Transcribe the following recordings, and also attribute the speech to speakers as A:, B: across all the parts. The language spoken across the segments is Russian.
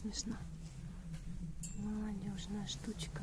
A: Смешная. Молодежная штучка.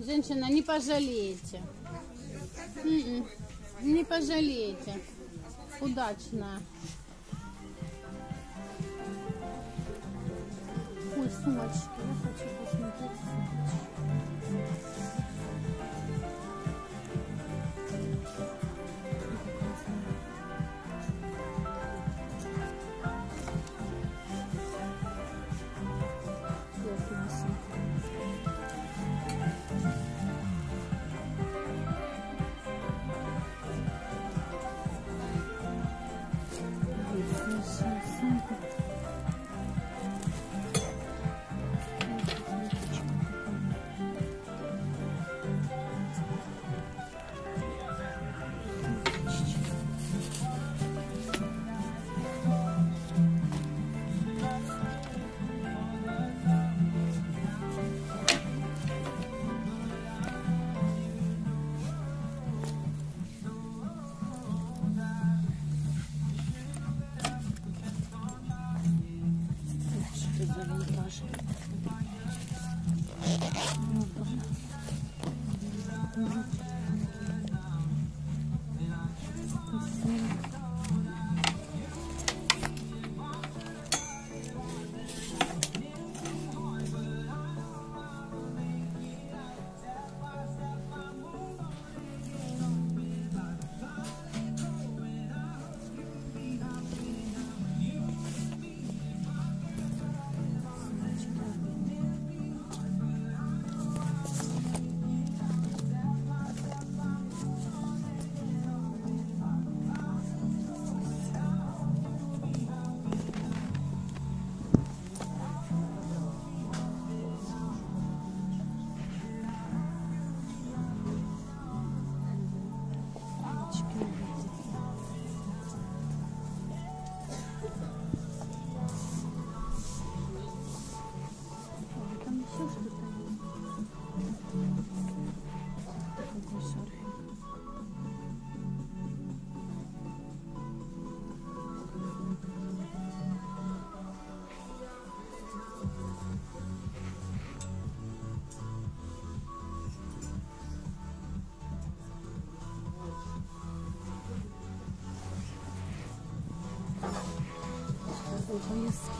B: Женщина, не пожалеете. М-м. Не
A: пожалеете. Удачная. 我同意死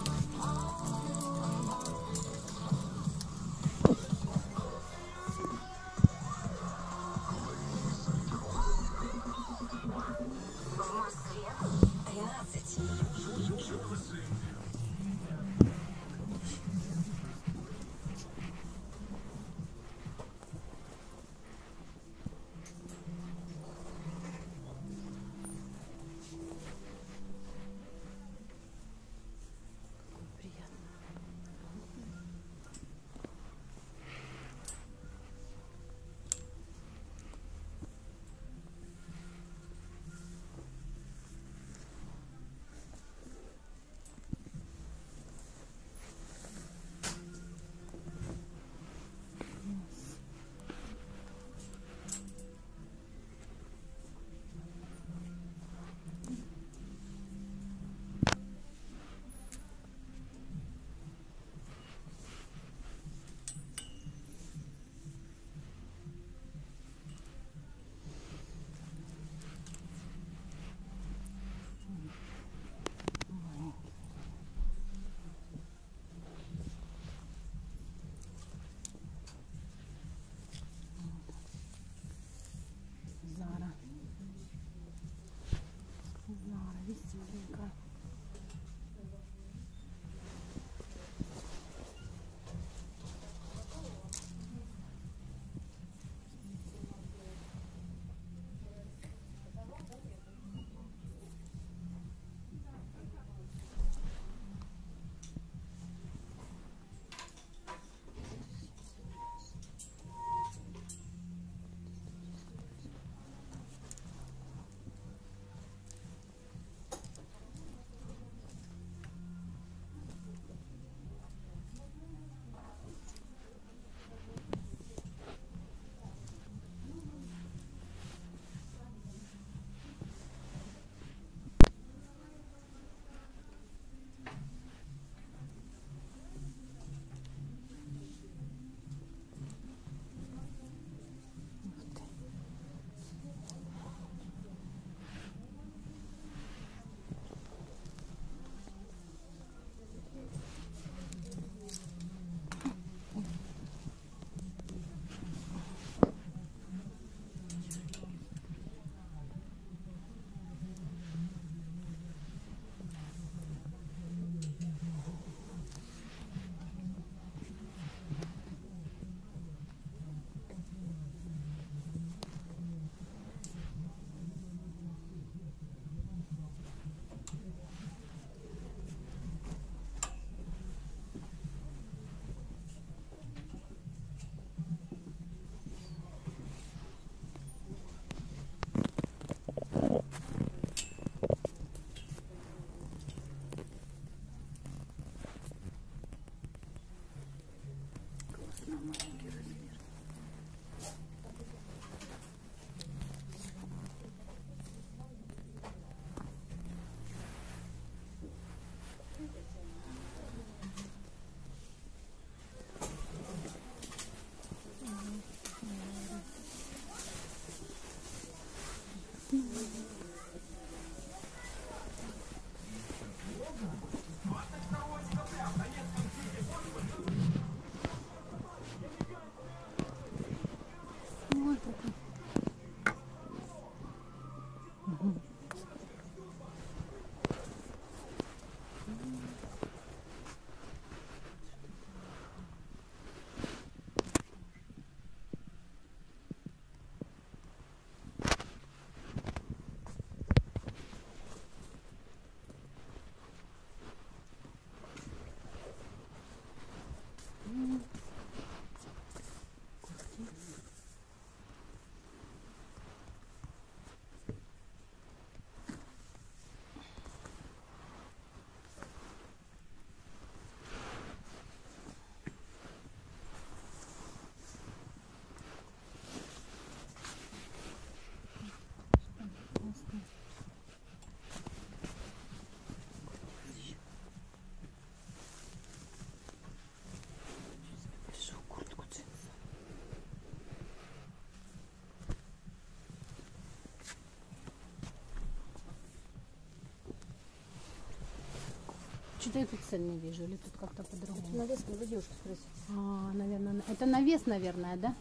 A: Что-то я тут цен не вижу, или тут как-то по-другому?
B: Навес надо девушку спросить.
A: А, наверное, это на вес, наверное, да?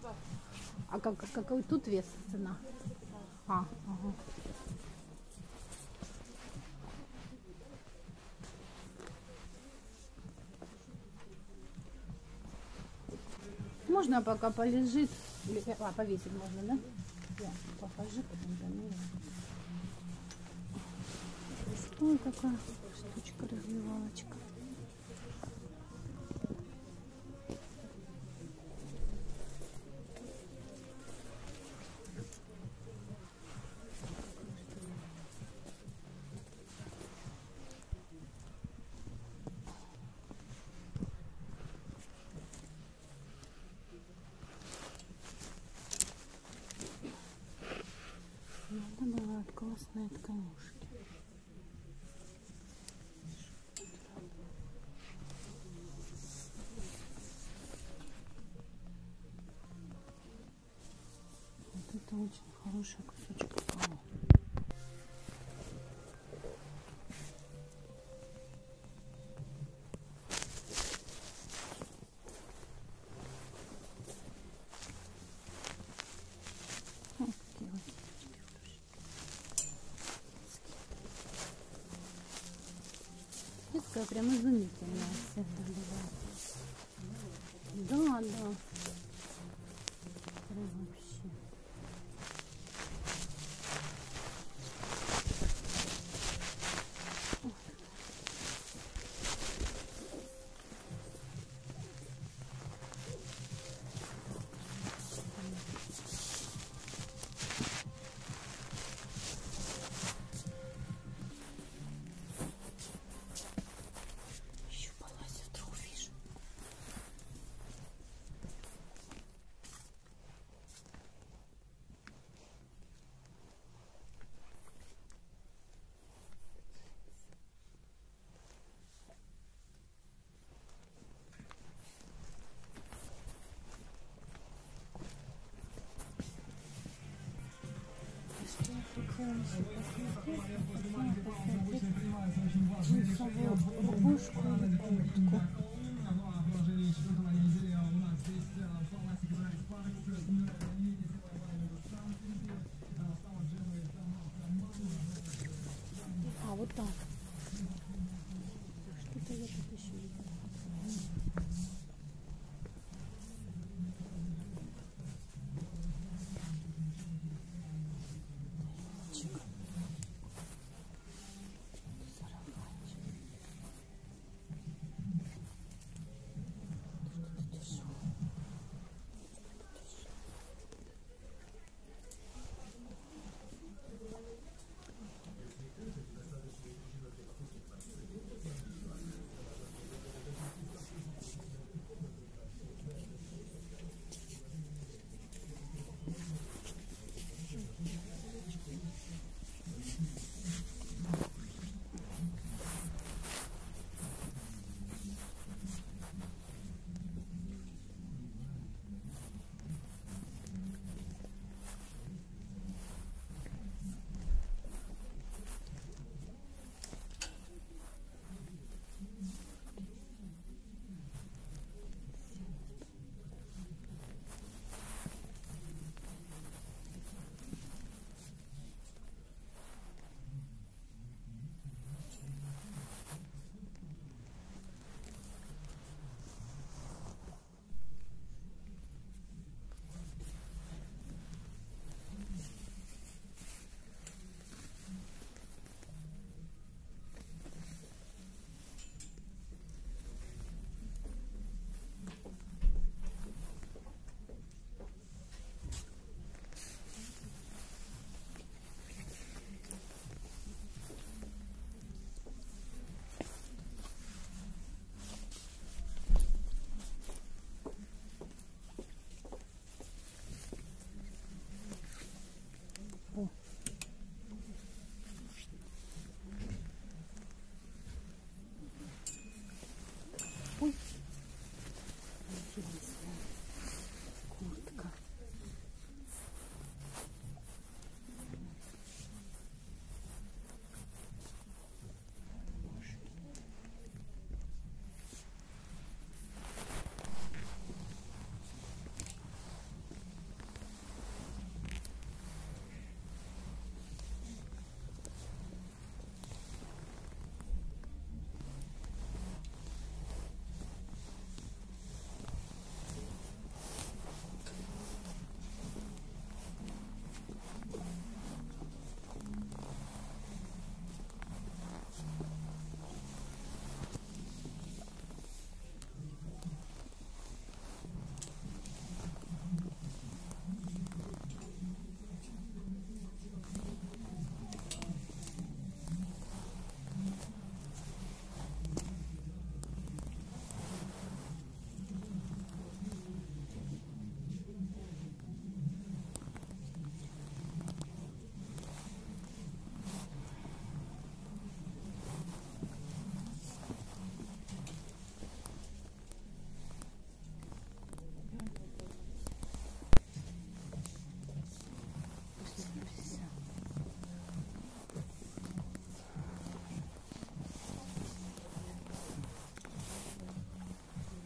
A: А как, какой тут вес цена? А, ага. Можно пока полежит, а, повесить можно, да? Я покажу, потом померяю. Ой, какая штучка развивалочка. Надо бывают классные тканюшки. Хороший кусочек. Детская прям изумительная всегда рубашку или куртку.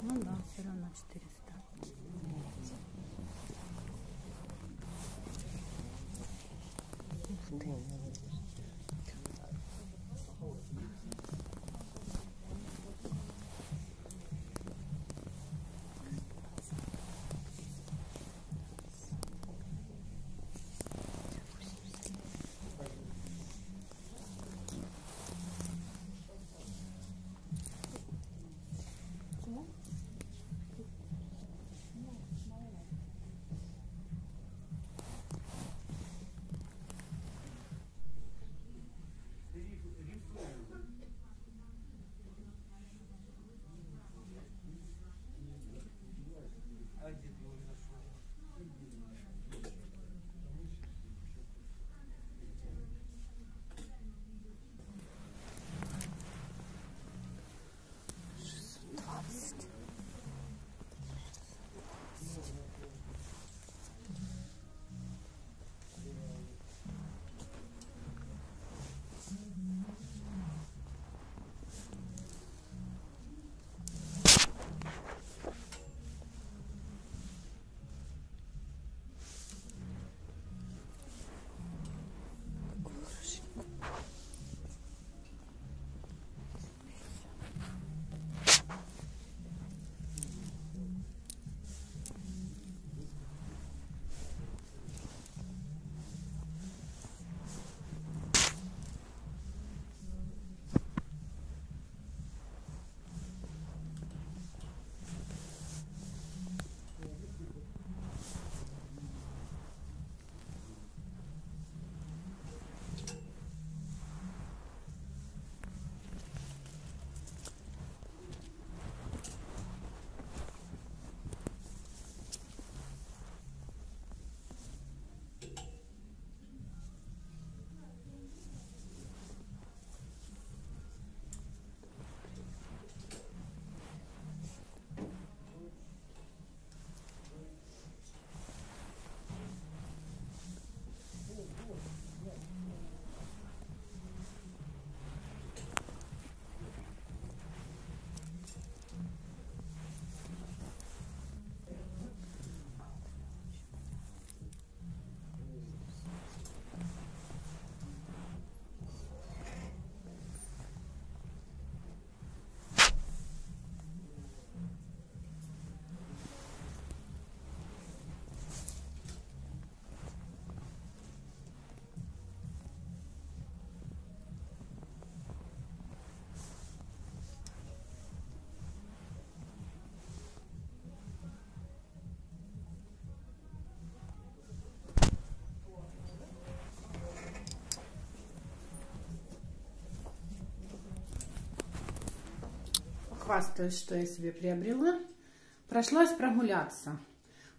A: Ну да, все равно 400. Похвастаюсь, что я себе приобрела. Прошлась прогуляться,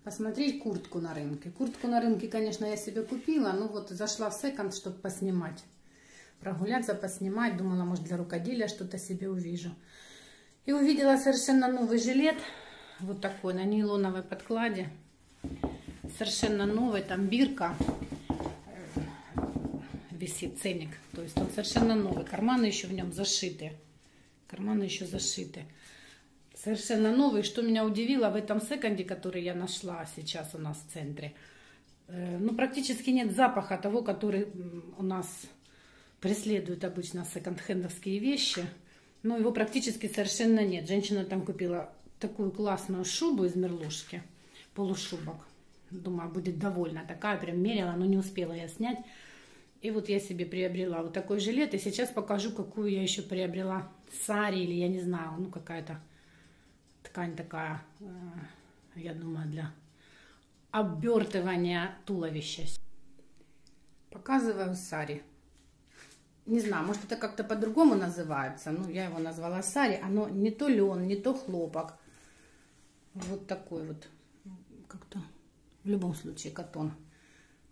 A: посмотреть куртку на рынке. Куртку на рынке, конечно, я себе купила, но вот зашла в секонд, чтобы поснимать. Прогуляться, поснимать. Думала, может, для рукоделия что-то себе увижу. И увидела совершенно новый жилет. Вот такой, на нейлоновой подкладе. Совершенно новый, там бирка висит ценник. То есть он совершенно новый. Карманы еще в нем зашиты. Карманы еще зашиты. Совершенно новый. Что меня удивило в этом секонде, который я нашла сейчас у нас в центре. Э, ну, практически нет запаха того, который у нас преследует обычно секонд-хендовские вещи. Но его практически совершенно нет. Женщина там купила такую классную шубу из мерлушки. Полушубок. Думаю, будет довольна. Такая прям мерила, но не успела я снять. И вот я себе приобрела вот такой жилет. И сейчас покажу, какую я еще приобрела. Сари или я не знаю, ну какая-то ткань такая, э, я думаю, для обертывания туловища. Показываю сари. Не знаю, может это как-то по-другому называется. Ну, я его назвала сари. Оно не то лен, не то хлопок. Вот такой вот. Как-то в любом случае катон.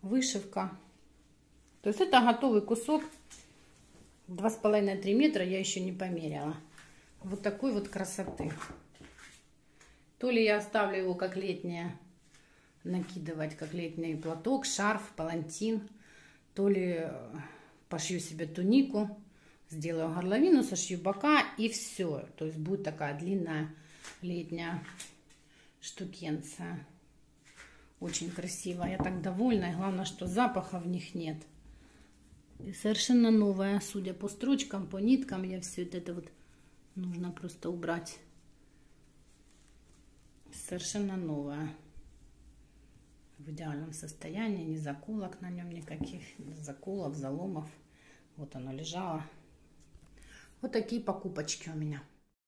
A: Вышивка. То есть это готовый кусок. 2,5-3 метра я еще не померила. Вот такой вот красоты. То ли я оставлю его как летнее, накидывать как летний платок, шарф, палантин. То ли э, пошью себе тунику, сделаю горловину, сошью бока и все. То есть будет такая длинная летняя штукенция. Очень красиво. Я так довольна. И главное, что запаха в них нет. Совершенно новая, судя по строчкам, по ниткам, я все это вот нужно просто убрать. Совершенно новая. В идеальном состоянии, ни заколок на нем никаких, заколок, заломов. Вот оно лежало. Вот такие покупочки у меня.